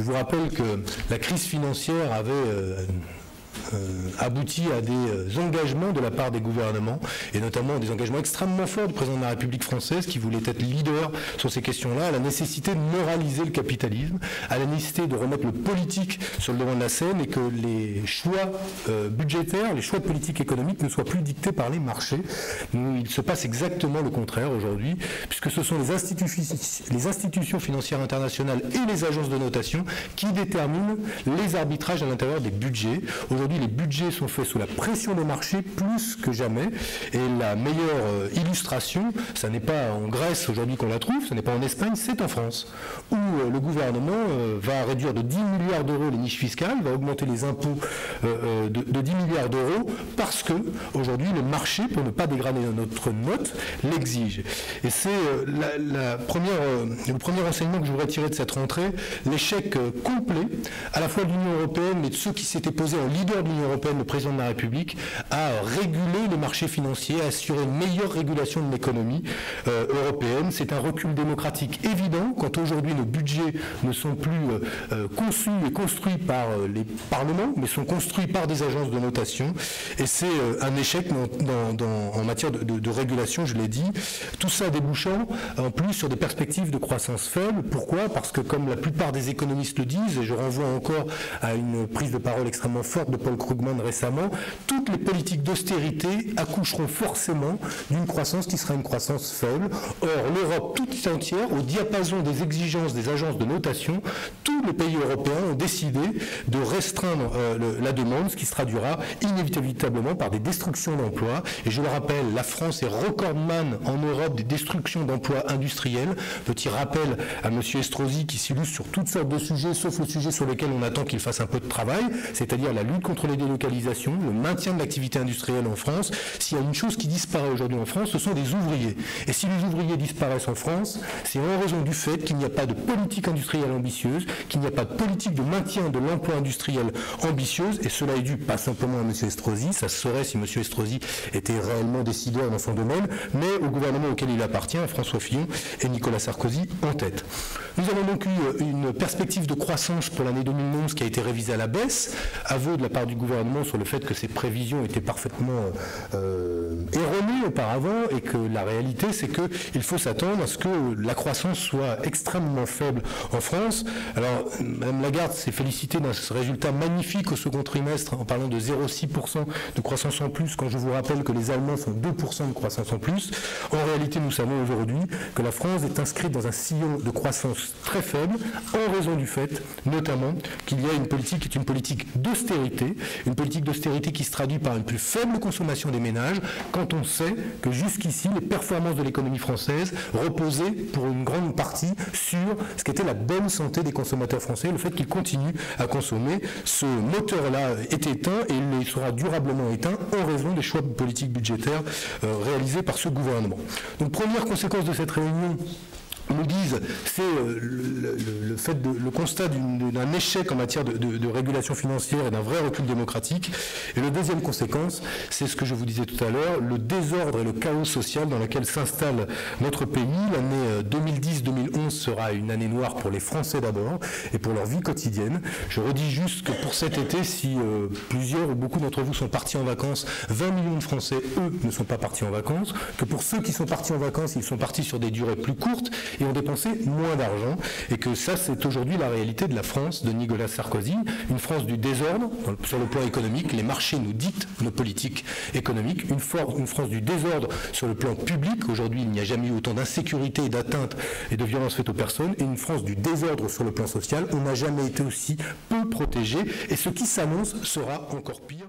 Je vous rappelle que la crise financière avait euh, abouti à des euh, engagements de la part des gouvernements, et notamment des engagements extrêmement forts du président de la République française qui voulait être leader sur ces questions-là, à la nécessité de moraliser le capitalisme, à la nécessité de remettre le politique sur le devant de la scène et que les choix euh, budgétaires, les choix de politique économique ne soient plus dictés par les marchés. Il se passe exactement le contraire aujourd'hui, puisque ce sont les institutions financières internationales et les agences de notation qui déterminent les arbitrages à l'intérieur des budgets. Aujourd'hui, les budgets sont faits sous la pression des marchés plus que jamais. Et la meilleure euh, illustration, ce n'est pas en Grèce aujourd'hui qu'on la trouve, ce n'est pas en Espagne, c'est en France, où euh, le gouvernement euh, va réduire de 10 milliards d'euros les niches fiscales, va augmenter les impôts de, 10 milliards d'euros, parce que aujourd'hui le marché, pour ne pas dégrader notre note, l'exige. Et c'est la, première, le premier enseignement que je voudrais tirer de cette rentrée, l'échec complet à la fois de l'Union européenne, mais de ceux qui s'étaient posés en leader de l'Union européenne, le président de la République, à réguler les marchés financiers, à assurer une meilleure régulation de l'économie euh, européenne. C'est un recul démocratique évident quand aujourd'hui nos budgets ne sont plus euh, euh, conçus et construits par les parlements, mais sont construits par des agences de notation. Et c'est un échec en matière de, régulation, je l'ai dit. Tout ça débouchant en plus sur des perspectives de croissance faibles. Pourquoi? Parce que comme la plupart des économistes le disent, et je renvoie encore à une prise de parole extrêmement forte de Paul Krugman récemment, toutes les politiques d'austérité accoucheront forcément d'une croissance qui sera une croissance faible. Or, l'Europe toute entière, au diapason des exigences des agences de notation, tous les pays européens ont décidé de restreindre euh, la demande, ce qui se traduira inévitablement par des destructions d'emplois. Et je le rappelle, la France est recordman en Europe des destructions d'emplois industriels. Petit rappel à M. Estrosi qui s'illustre sur toutes sortes de sujets, sauf le sujet sur lequel on attend qu'il fasse un peu de travail, c'est-à-dire la lutte contre les délocalisations, le maintien de l'activité industrielle en France. S'il y a une chose qui disparaît aujourd'hui en France, ce sont des ouvriers. Et si les ouvriers disparaissent en France, c'est en raison du fait qu'il n'y a pas de politique industrielle ambitieuse, qu'il n'y a pas de politique de maintien de l'emploi industriel ambitieuse. Et cela est dû pas simplement à M. Estrosi, ça se serait si M. Estrosi était réellement décideur dans son domaine, mais au gouvernement auquel il appartient, François Fillon et Nicolas Sarkozy en tête. Nous avons donc eu une perspective de croissance pour l'année 2011 qui a été révisée à la baisse, aveu de la part du gouvernement sur le fait que ces prévisions étaient parfaitement euh, erronées auparavant et que la réalité c'est qu'il faut s'attendre à ce que la croissance soit extrêmement faible en France. Alors Mme Lagarde s'est félicitée d'un résultat magnifique au second trimestre en parlant de 0,6% de croissance en plus quand je vous rappelle que les Allemands font 2% de croissance en plus. En réalité nous savons aujourd'hui que la France est inscrite dans un sillon de croissance très faible en raison du fait notamment qu'il y a une politique qui est une politique d'austérité une politique d'austérité qui se traduit par une plus faible consommation des ménages, quand on sait que jusqu'ici, les performances de l'économie française reposaient pour une grande partie sur ce qu'était la bonne santé des consommateurs français, le fait qu'ils continuent à consommer. Ce moteur-là est éteint et il sera durablement éteint en raison des choix politiques budgétaires euh, réalisés par ce gouvernement. Donc première conséquence de cette réunion, nous disent, c'est euh, le, constat d'un échec en matière de, régulation financière et d'un vrai recul démocratique. Et la deuxième conséquence, c'est ce que je vous disais tout à l'heure, le désordre et le chaos social dans lequel s'installe notre pays. L'année 2010-2011 euh, sera une année noire pour les Français d'abord et pour leur vie quotidienne. Je redis juste que pour cet été, si euh, plusieurs ou beaucoup d'entre vous sont partis en vacances, 20 millions de Français, eux, ne sont pas partis en vacances, que pour ceux qui sont partis en vacances, ils sont partis sur des durées plus courtes et ont dépensé moins d'argent. Et que ça, c'est aujourd'hui la réalité de la France de Nicolas Sarkozy. Une France du désordre sur le plan économique. Les marchés nous dictent nos politiques économiques. Une, France du désordre sur le plan public. Aujourd'hui, il n'y a jamais eu autant d'insécurité d'atteinte et de violence faites aux personnes. Et une France du désordre sur le plan social. On n'a jamais été aussi peu protégé. Et ce qui s'annonce sera encore pire.